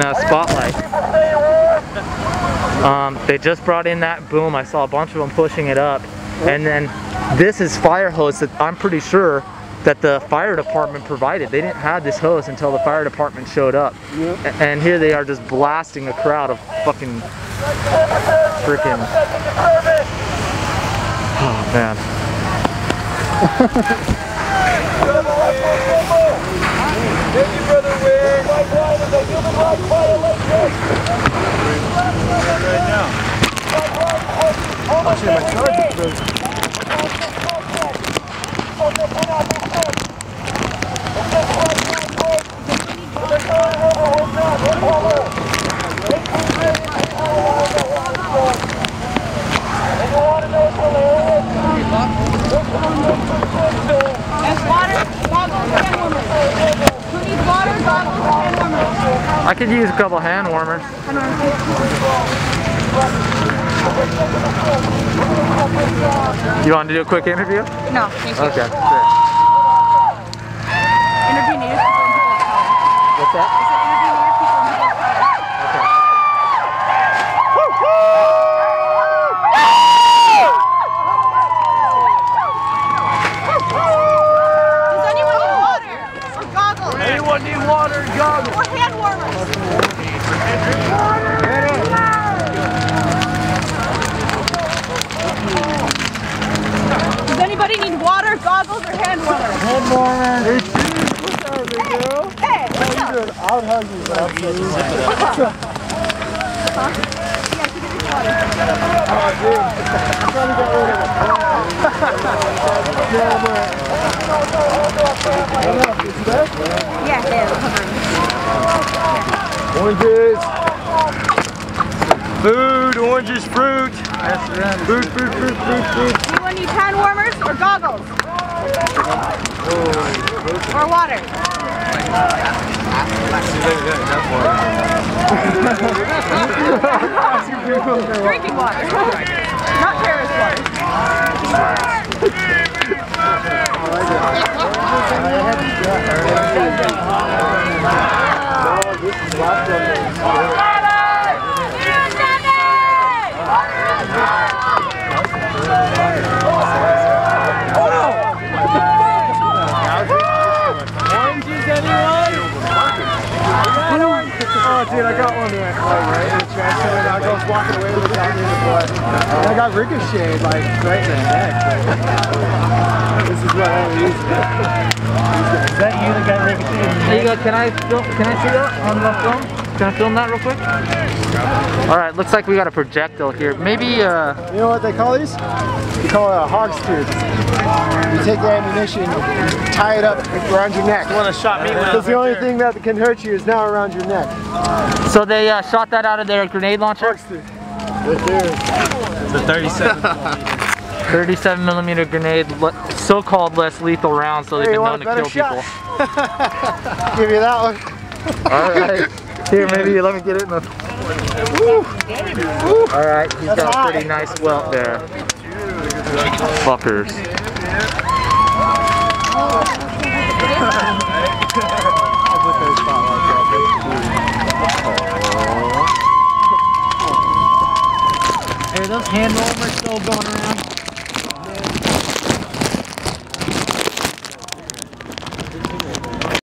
uh, spotlight. Um, they just brought in that boom. I saw a bunch of them pushing it up. And then this is fire hose that I'm pretty sure that the fire department provided. They didn't have this hose until the fire department showed up. Yep. And here they are just blasting a crowd of fucking freaking. Oh man. There's water, goggles, hand warmers. Who needs water, goggles, hand warmers? I could use a couple hand warmers. You want to do a quick interview? No, thank you. Okay. Sure. Interview native people and people of color. What's that? I said interview native people and people of color. Does anyone need water? Or goggles? Anyone need water and goggles? Or hand warmers? Does anybody need water, goggles, or hand warmers? Hand warmer. Hey, cheese. What's up, big girl? Hey, what's How up? you doing? I would hug you, but I'm so Yeah, she gave me water. Oh, dude. I'm trying to get rid of it. Yeah, man. What up? Is that? Yeah, come on. Oranges. Food, oranges, fruit. Food, food, food, food, food. Anyone need hand warmers or goggles? Or water? Drinking water. Not terrorist Oh, dude, I got one right, like, right in the transfer, and I was walking away with it down near the butt. And I got ricocheted, like, right in the neck. this is what I use. Is that you that got ricocheted? There you go. Can I film? Can I see that on the film? Can I film that real quick? All right. Looks like we got a projectile here. Maybe. Uh, You know what they call these? They call it a hog's tooth. You take the ammunition, tie it up around your neck. one that shot me when Because was the only there. thing that can hurt you is now around your neck. so they uh, shot that out of their grenade launcher. Hog's tooth. Right there. The 37. 37 millimeter grenade, so-called less lethal round, so they've Hey, you been known to kill shot? people. Give you that one. All right. Here, maybe let me get it in the. All right, he's got a pretty nice welt there. Fuckers. Hey, those hand warmers still going around?